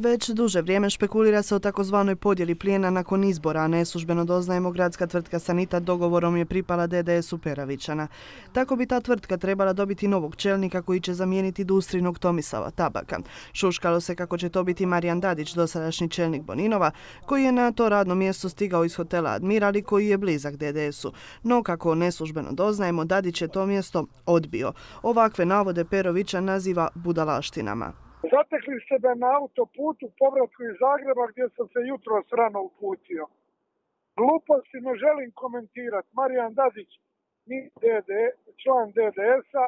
Već duže vrijeme špekulira se o takozvanoj podjeli plijena nakon izbora, a neslužbeno doznajemo gradska tvrtka Sanita dogovorom je pripala DDS-u Peravićana. Tako bi ta tvrtka trebala dobiti novog čelnika koji će zamijeniti industrinog Tomislava Tabaka. Šuškalo se kako će to biti Marijan Dadić, dosadašnji čelnik Boninova, koji je na to radno mjesto stigao iz hotela Admiral i koji je blizak DDS-u. No kako neslužbeno doznajemo, Dadić je to mjesto odbio. Ovakve navode Perovića naziva budalaštinama. Zatekli ste me na autoputu povratku iz Zagreba gdje sam se jutro rano uputio. Gluposti ne želim komentirati. Marijan Dadić, DD, član DDS-a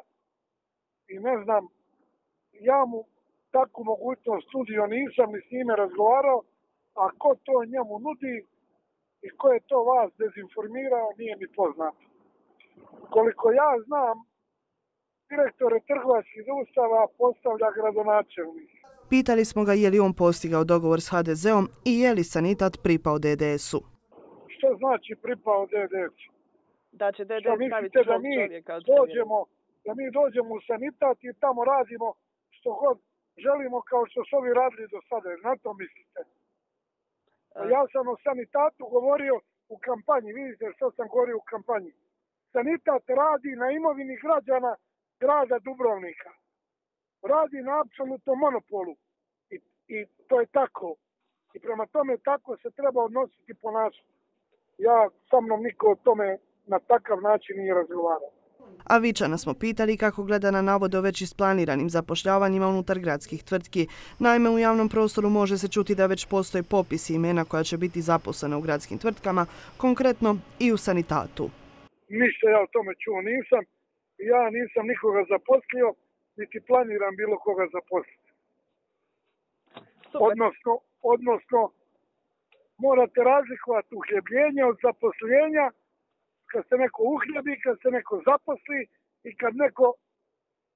i ne znam, ja mu takvu mogućnost studio nisam ni s njime razgovarao, a ko to njemu nudi i ko je to vas dezinformirao nije mi poznato. Koliko ja znam, direktore trgovačkih društava postavlja gradonačelnik. Pitali smo ga je li on postigao dogovor s HDZ-om i je li sanitat pripao DDS-u. Što znači pripao DDS-u? Da će DDS Što staviti mislite da mi dođemo, da mi dođemo u sanitat i tamo radimo što god želimo kao što su ovi radili do sada, na to mislite? Pa Ja sam o sanitatu govorio u kampanji, vidite što sam govorio u kampanji. Sanitat radi na imovini građana grada Dubrovnika. Radi na apsolutnom monopolu. I, I to je tako. I prema tome tako se treba odnositi po nas. Ja sa mnom niko o tome na takav način nije razgovarao. A Vičana smo pitali kako gleda na navode o već isplaniranim zapošljavanjima unutar gradskih tvrtki. Naime, u javnom prostoru može se čuti da već postoje popisi imena koja će biti zaposlena u gradskim tvrtkama, konkretno i u sanitatu. Ništa ja o tome čuo nisam. Ja nisam nikoga zaposlio, niti planiram bilo koga zaposliti. Odnosno, odnosno, morate razlikovati uhljebljenje od zaposljenja kad se neko uhljebi, kad se neko zaposli i kad neko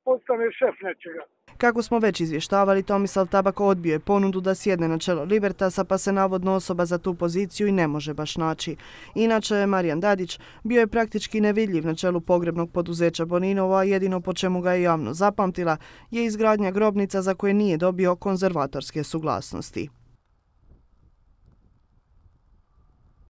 postane šef nečega. Kako smo već izvještavali, Tomislav Tabako odbio je ponudu da sjedne na čelo Libertasa, pa se navodno osoba za tu poziciju i ne može baš naći. Inače, Marijan Dadić bio je praktički nevidljiv na čelu pogrebnog poduzeća Boninova, jedino po čemu ga je javno zapamtila je izgradnja grobnica za koje nije dobio konzervatorske suglasnosti.